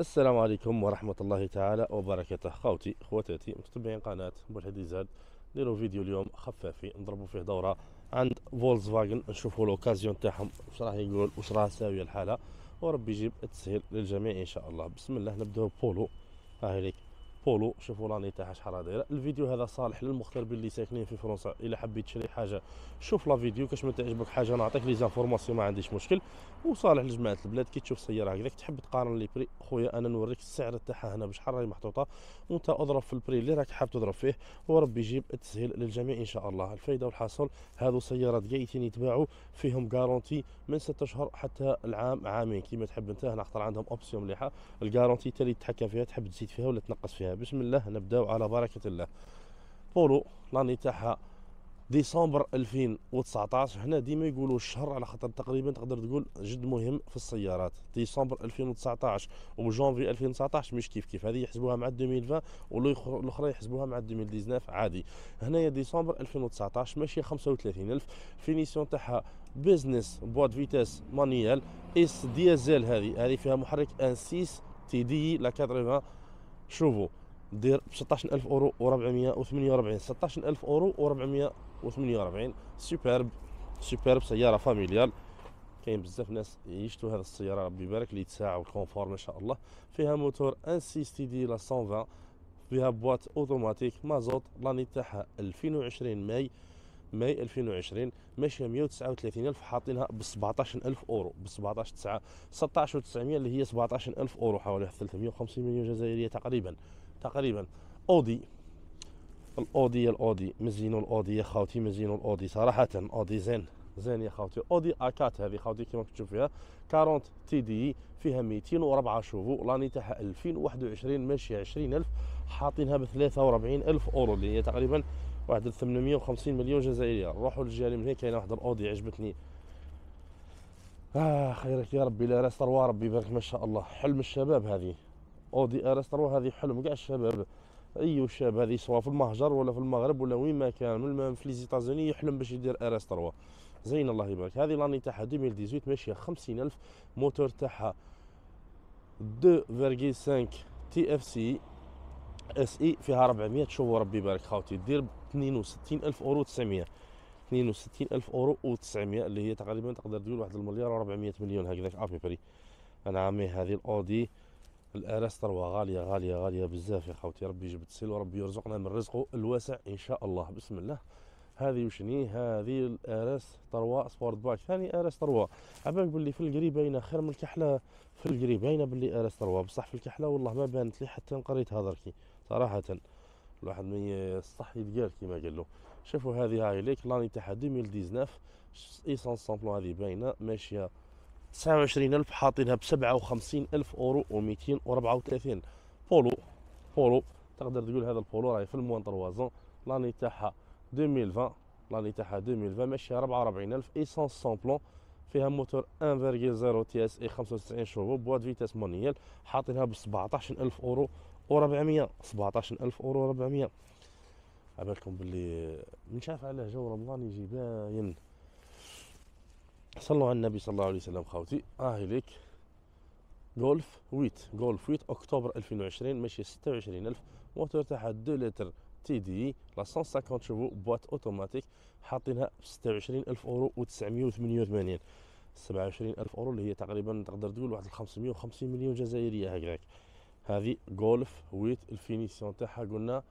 السلام عليكم ورحمة الله تعالى وبركاته. خوتي خواتاتي متتبعين قناة بولهدي زاد نديرو فيديو اليوم خفافي نضربو فيه دورة عند Volkswagen نشوفو l'occasion تاعهم واش راه يقول واش راه ساوية الحالة. وربي يجيب التسهيل للجميع إن شاء الله. بسم الله نبداو بولو. هاهي ليك بولو شوفوا l'année تاعها شحال دايره الفيديو هذا صالح للمغتربين اللي ساكنين في فرنسا. إلا حبيت تشري حاجة شوف la vidéo كاش ما تعجبك حاجة نعطيك les informations ما عنديش مشكل. وصالح لجماعة البلاد كي تشوف سياره هكذاك تحب تقارن les prix خويا أنا نوريك السعر تاعها هنا بشحال راهي محطوطة. وأنت أضرب في ال prix اللي راك حاب تضرب فيه وربي يجيب التسهيل للجميع إن شاء الله. الفايدة والحصول هذو سيارات جايتين يتباعوا فيهم garantie من ستة أشهر حتى العام عامين. كيما تحب أنت هنا أختار عندهم option مليحة. ال garantie تالي تتحكم فيها تحب تزيد فيها ولا تنقص فيها. بسم الله نبداو على بركة الله. Polo l'année تاعها ديسمبر 2019 هنا ديما يقولوا الشهر على خاطر تقريبا تقدر تقول جد مهم في السيارات. ديسمبر 2019 وجونفي 2019 مش كيف كيف. هذه يحسبوها مع 2020 والاخرى يحسبوها مع 2019 عادي. هنايا ديسمبر 2019 ماشيه 35000 finition تاعها Business boîte de vitesses manuelle اس ديزل هذه. هذه فيها محرك un 6 TDI 80 شوفوا دير ب 16000 أورو و448 16000 أورو و448 Superb Superb سيارة familiale كاين بزاف ناس يشتوا هذه السيارة ربي يبارك اللي يتساع وال confort ما شاء الله. فيها moteur un 6 TDI 120 فيها boîte automatique مازوت l'année تاعها 2020 ماي ماي 2020 ماشية 139 ألف حاطينها ب 17000 أورو. ب 17 9 16 و900 اللي هي 17000 أورو حوالي 350 مليون جزائرية تقريبا. تقريبا. أودي. الأودي الأودي. مزينو الأودي يا خاوتي مزينو الأودي. صراحة أودي زين. زين يا خاوتي أودي أكات هذه خاوتي كيما تشوف فيها. 40 تي دي فيها 204 شوفو. لاني تاعها 2021 ماشيه 20000 حاطينها ب 43000 أورو اللي هي تقريبا واحد 850 مليون جزائرية. روحوا للجهه من هنا كاينة واحد الأودي عجبتني. آه خيرك يا ربي. لا رأس ربي يبارك ما شاء الله. حلم الشباب هذه. Audi RS 3 هذه حلم كاع الشباب. اي شاب هذه سواء في المهجر ولا في المغرب ولا وين ما كان من في les États-Unis يحلم باش يدير RS 3 زين الله يبارك. هذه l'année تاعها 2018 ماشيه 50000 موتور تاعها. 2.5 تي إف سي إس إي فيها 400 شوفوا ربي يبارك خاوتي دير 62000 أورو 900 62000 أورو و900 اللي هي تقريبا تقدر تقول واحد المليار و400 مليون هكذاك à peu près أنا عامي هذه ال Audi ال RS trois غالية غالية غالية بزاف يا خوتي. ربي يجيب التسهيل وربي يرزقنا من رزقه الواسع إن شاء الله. بسم الله. هذه وشني؟ هذه ال RS trois Sportback ثاني RS trois عبالك باللي في ال gris باينه خير من الكحلة؟ في ال gris باينه باللي RS trois بصح في الكحلة والله ما بانت لي حتى قريت هضركي صراحة الواحد من الصح يتقال كيما قال له. شوفوا هذه هاي ليك l'année تاعها 2019 essence sans plomb هذه باينه ماشية 29000 حاطينها ب 57000 أورو و234 بولو بولو تقدر تقول هذا البولو راهي في ال moins trois ans l'année تاعها 2020 l'année تاعها 2020 ماشيه 44000 essence sans plomb فيها موتور 1.0 TSI 95 chevaux boîte vitesse manuelle حاطينها ب 17000 أورو و400 17000 أورو و400 عبالكم باللي من شاف على جو رمضان يجي باين. صلوا على النبي صلى الله عليه وسلم خاوتي آه ليك Golf huit. Golf huit أكتوبر 2020 ماشي 26000 موتور تاعها 2 لتر TDI 150 chevaux boîte automatique حاطينها ب 26000 أورو و 988 27000 أورو اللي هي تقريبا تقدر تقول واحد 550 مليون جزائرية هكذاك. هذه Golf huit ال finition تاعها قلنا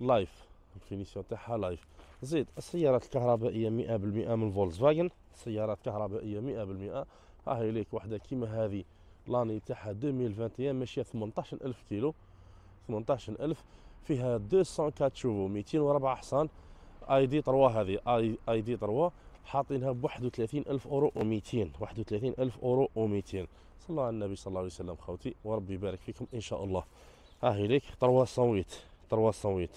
Life ال finition تاعها Life. زيد السيارات الكهربائية 100% من فولكس فاجن سيارات كهربائيه 100% ها هي ليك وحدة كيما هذه. l'année تاعها 2021 ماشية 18000 كيلو. 18000 فيها 204 chevaux 204 حصان. ID 3 هذه. I ID 3 حاطينها ب 31000 أورو و200 31000 أورو و200 صلى على النبي صلى الله عليه وسلم خوتي. وربي يبارك فيكم إن شاء الله. ها هي ليك. 308 308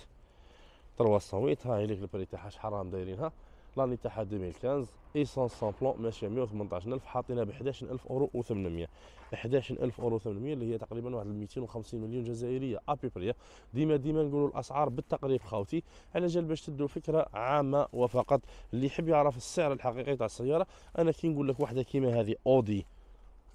308 ها هي ليك ال prix تاعها شحال راهم دايرينها؟ l'année تاعها 2015 essence sans plomb ماشيه 118000 حاطينها ب 11000 أورو و800 11000 أورو و800 اللي هي تقريبا واحد 250 مليون جزائرية à peu près ديما ديما نقولوا الأسعار بالتقريب خاوتي على جال باش تدوا فكرة عامة وفقط اللي يحب يعرف السعر الحقيقي تاع السيارة أنا كي نقول لك واحدة كيما هذه Audi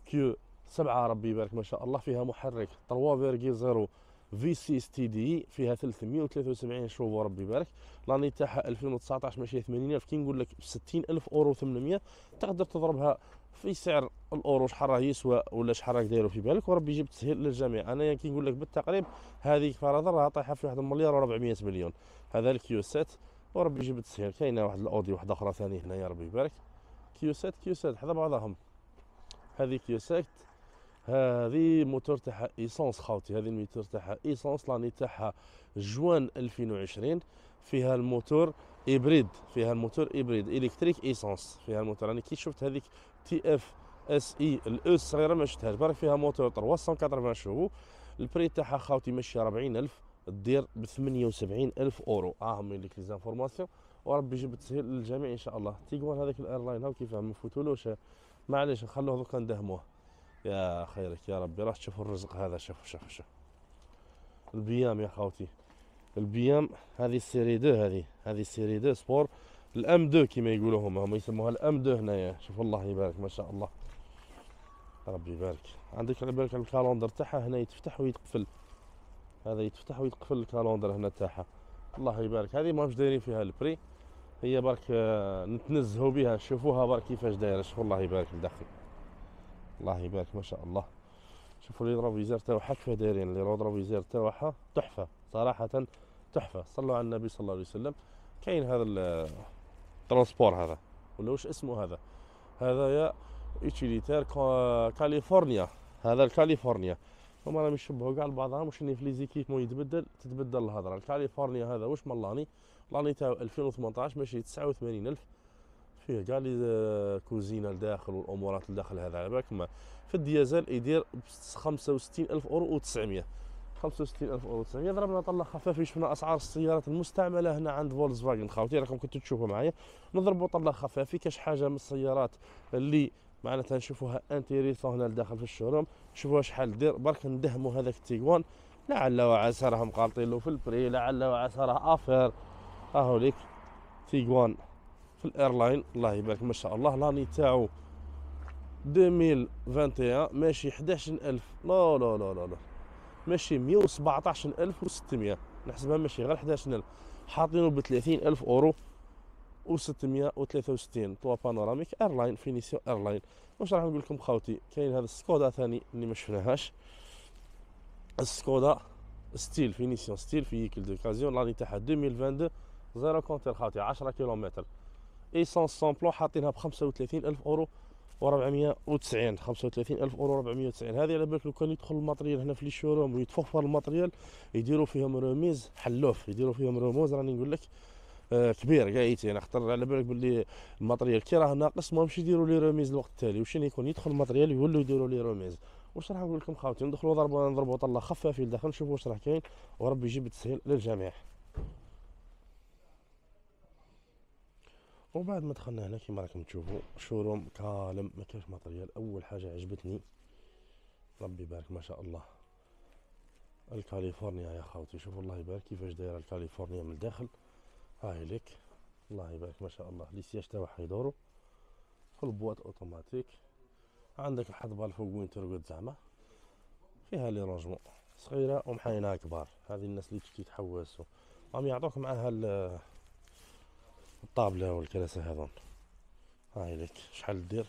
Q سبعة ربي يبارك ما شاء الله فيها محرك 3.0 V six TDI فيها 373 chevaux ربي يبارك. l'année تاعها 2019 ماشي 80000 كي نقول لك ب 60000 أورو 800 تقدر تضربها في سعر الأورو شحال راه يسوى ولا شحال راك دايرو في بالك. وربي يجيب تسهيل للجميع. أنا كي نقول لك بالتقريب هذه فرضا راه طايحة في واحد المليار و400 مليون. هذا ال Q 7 وربي يجيب التسهيل كاينة واحد الاودي واحدة أخرى ثاني هنا يا ربي يبارك. Q 7 Q 7 حدا بعضهم. هذه Q 7 هذه موتور تاعها essence خاوتي هذه الموتور تاعها essence l'année تاعها جوان 2020 فيها الموتور hybride فيها الموتور hybride électrique essence فيها الموتور. أنا كي شفت هذيك TFSI ال e الصغيره ما شفتهاش برك فيها موتور 380 chevaux ال prix تاعها خاوتي ماشي 40000 دير ب 78000 أورو. اهم لك les informations وربي يجيب التسهيل للجميع إن شاء الله. تيقوان هذاك ال R-Line هاو كيفاه؟ ما نفوتولوش معليش نخلوه دوكا ندهموه. يا خيرك يا ربي راح تشوفوا الرزق هذا. شوفوا شوفوا شوف. ال BM يا خوتي. ال BM هذه ال série deux هذه هذه ال série deux sport. ال M deux كما يقولوا هما. هما يسموها ال M deux هنايا. شوف الله يبارك ما شاء الله. ربي يبارك. عندك على بالك ال calandre تاعها هنا يتفتح ويتقفل. هذا يتفتح ويتقفل ال calandre هنا تاعها. الله يبارك. هذه ماهمش دايرين فيها ال prix. هي برك آه، نتنزهوا بها نشوفوها برك كيفاش دايرة. شوف الله يبارك الداخل الله يبارك ما شاء الله. شوفوا les rétroviseurs تاعها كيف دايرين les rétroviseurs تاعها تحفة صراحة تحفة. صلوا على النبي صلى الله عليه وسلم. كاين هذا ال transport هذا ولا واش اسمه هذا؟ هذا يا utilitaire كاليفورنيا هذا الكاليفورنيا. هما راهم يشبهوا كاع لبعضهم واش في les équipements يتبدل؟ تتبدل الهضرة. الكاليفورنيا هذا واش م l'année؟ l'année تاعو 2018 ماشي 89000 فيه كاع لي كوزينة لداخل والأمورات لداخل هذا. على بالك في الديازل يدير 65000 أورو و900 65000 أورو 900 ضربنا طلة خفافي شفنا أسعار السيارات المستعملة هنا عند فولكس فاجن خاوتي راكم كنتوا تشوفوا معايا. نضربوا طلة خفافي كاش حاجة من السيارات اللي معناتها نشوفوها intéressantes هنا لداخل في ال showroom. نشوفوها شحال دير. برك ندهموا هذاك التيغوان لعل وعسى راهم قالطين له في ال prix لعل وعسى راه affaire اهو ليك تيغوان في ال R-Line الله يبارك ما شاء الله l'année تاعو 2021 ماشي 11000 لا لا لا لا لا. ماشي 117600 نحسبها ماشي غير 11000 حاطينه ب 30000 أورو و 663 toit panoramique R-Line finition R-Line واش راح نقول لكم خاوتي كاين هذا السكودا ثاني اللي ما شفناهاش. السكودا Style finition Style véhicule d'occasion l'année تاعها 2022 zéro compteur خاوتي 10 كيلومتر. essence sans plomb حاطينها ب 35000 أورو و490 35000 أورو 490 هذه على بالك لو كان يدخل ال matériel هنا في les showrooms ويتوفر ال matériel يديروا فيهم remises حلوف يديروا فيهم remises راني نقول لك آه كبير كاع أنا خطر على بالك باللي ال matériel كي راه ناقص ما مش يديروا les remises الوقت التالي. واش يكون يدخل ال matériel يولوا يديروا les remises واش راح نقول لكم خاوتي؟ ندخلوا ضربوا نضربوا طلة خفافي لداخل نشوفوا واش راه كاين. وربي يجيب التسهيل للجميع. وبعد ما دخلنا هنا كيما راكم تشوفوا showroom calme ما كاينش matériel. أول حاجة عجبتني ربي يبارك ما شاء الله. الكاليفورنيا يا خاوتي شوفوا الله يبارك كيفاش دايرة الكاليفورنيا من الداخل. هاي لك الله يبارك ما شاء الله. les sièges تاعها يدوروا في ال boîte automatique. عندك الحضبه الفوق وين ترقد زعما. فيها les rangements صغيرة ومحاينها كبار. هذه الناس اللي تشتي تحوس راهم يعطوك معاها الطابلة والكراسي هذون هاي لك شحال دير؟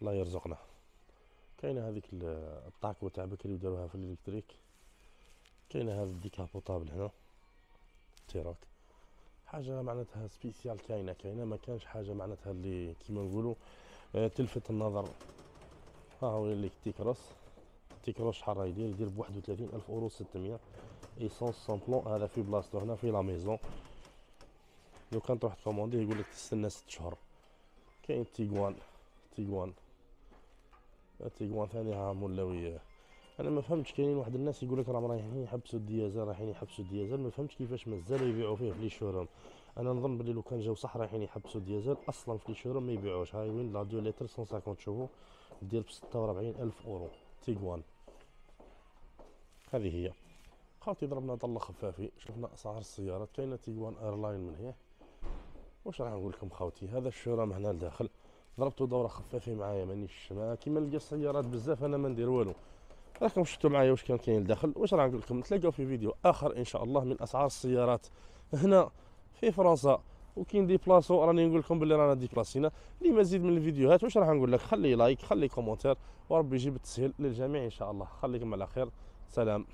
الله يرزقنا. كاينة هذيك الطاكو تاع بكري وداروها في ال électrique. كاينة هذا ال décapotable هنا. T-Roc. حاجة معناتها spéciale كاينة كاينة. ما كانش حاجة معناتها اللي كيما نقولوا آه، تلفت النظر. ها هو اللي T-Cross. T-Cross شحال راه يدير؟ يدير ب 31000 أورو 600 essence simplement هذا في بلاصتو هنا في la maison لو كان تروح تكوموندي يقول لك تستنى ست شهور كاين Tiguan Tiguan Tiguan ثاني ها مولاوي أنا ما فهمتش كاينين واحد الناس يقول لك راهم رايحين يحبسوا الديازل رايحين يحبسوا الديازل ما فهمتش كيفاش مازال يبيعوا فيه في les showrooms أنا نظن بلي لو كان جاو صح رايحين يحبسوا الديازل أصلا في les showrooms ما يبيعوش هاي وين la deux litres 150 شوفوا دير ب 46 الف اورو Tiguan هذه هي خاطي ضربنا طلة خفافي شفنا أسعار السيارات كاينة Tiguan R-Line من هي واش راح نقول لكم خاوتي هذا ال showroom هنا لداخل. ضربتو دورة خفافة معايا مانيش ما كيما نلقى السيارات بزاف أنا ما ندير والو. راكم شفتوا معايا واش كان كاين لداخل. واش راه نقول لكم؟ نتلاقاو في فيديو آخر إن شاء الله من أسعار السيارات هنا في فرنسا. وكاين ديبلاسو راني نقول لكم باللي رانا ديبلاسينا لمزيد من الفيديوهات واش راح نقول لك؟ خلي like خلي commentaire وربي يجيب التسهيل للجميع إن شاء الله. خليكم على خير. سلام.